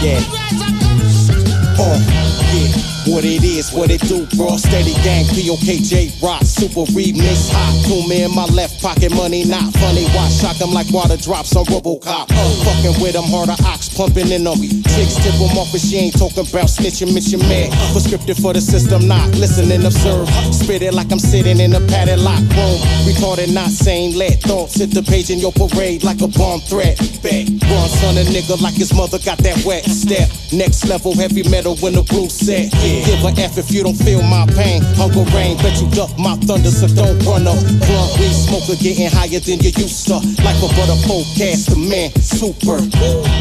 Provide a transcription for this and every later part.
Yeah. Yeah. What it is, what it do, bro. Steady gang, POKJ rock, super remix hot. Me in my left pocket, money not funny. Watch shock 'em like water drops on Robocop. Uh, fucking with 'em, harder ox pumping in them. Chicks tip 'em off, but she ain't talking about snitching, mission man. Prescriptive for the system, not listening, observe. Spit it like I'm sitting in a padded lock room. Retarded, not sane, let thoughts hit the page in your parade like a bomb threat. Bet, run son a nigga like his mother got that wet step. Next level, heavy metal when the blue set. Give a F if you don't feel my pain. Hunger rain, bet you duck my thunder, so don't run up. Blunt weed smoker getting higher than you used to. Like a butter forecast, man, super.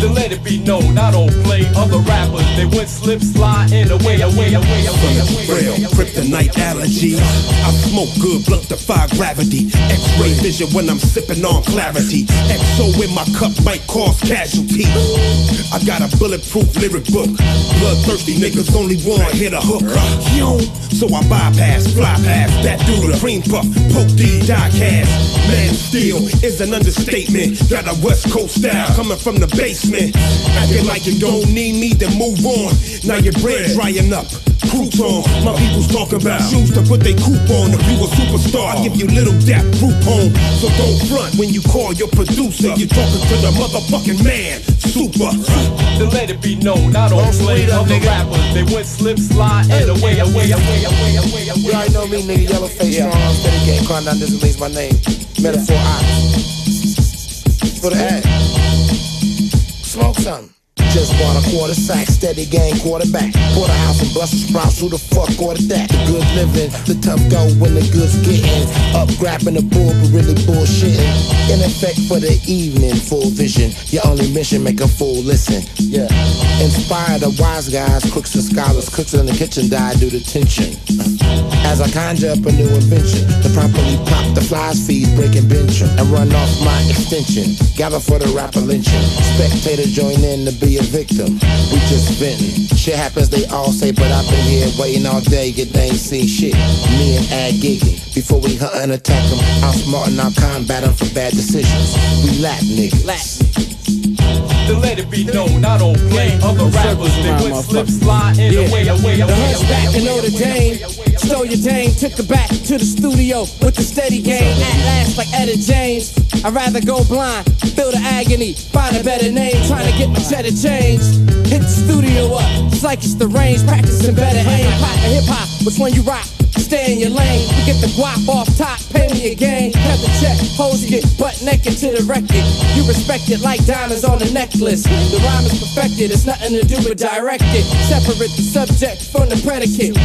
Then let it be known, I don't play other rappers. They went slip, slide, in away, away, away, away, away. Real kryptonite allergy. I smoke good, blunt defy gravity. X-ray vision when I'm sipping on clarity. XO in my cup might cause casualty. I got a bulletproof lyric book. Bloodthirsty niggas only one hit a hook. So I bypass, fly past that dude, cream puff, poke D, die cast. Man, steel is an understatement. Got a West Coast style coming from the basement. Acting like you don't need me, then move on. Now your bread drying up. Crouton, my people's talking about shoes to put they coupe on. If you a superstar, I give you little dap group home. So don't front when you call your producer. You're talking to the motherfucking man. Super. Then let it be known, I don't play other rappers. They went slip, slide, in away, away, away, away, away, You away. already know me, nigga. Yellow face, strong arm, steady game. Calm down, this means my name. Metaphor I. For the ad. Something. Just bought a quarter sack, steady gang quarterback. Porterhouse and Brussels sprouts, who the fuck ordered that? The good living, the tough go when the goods getting. Up grabbing the bull, but really bullshitting. In effect for the evening, full vision. Your only mission, make a fool listen. Yeah. Inspire the wise guys, crooks and scholars. Cooks in the kitchen die due to tension. As I conjure up a new invention to properly pop the flies feed, breaking bench and run off my extension. Gather for the rapper lynching. Spectator join in to be a victim. We just venting. Shit happens, they all say, but I've been here waiting all day, yet they ain't seen shit. Me and Ad gigging. Before we hunt and attack them, outsmarting our combat 'em for bad decisions. We lap niggas. Then let it be known, I don't play other rappers. They went slip, slide, in away, away, The away, hunchback away, in Notre Dame stole your dame, took her back to the studio with the steady game. At last, like Etta James, I'd rather go blind, feel the agony, find a better name, trying to get my cheddar changed. Hit the studio up, it's like it's the range, practicing better aim. Hip hop, which one you rock? Stay in your lane, get the guap off top, pay me again. Have the check, hoes get butt naked to the record. You respect it like diamonds on a necklace. The rhyme is perfected, it's nothing to do with directed. Separate the subject from the predicate.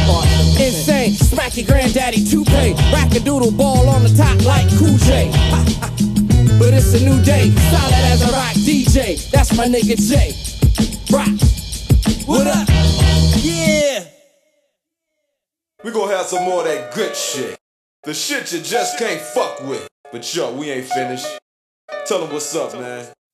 Insane, smack your granddaddy toupee. Rack a doodle ball on the top like Cool J. But it's a new day, solid as a rock DJ. That's my nigga J. We some more of that good shit. The shit you just can't fuck with. But yo, we ain't finished. Tell them what's up, man.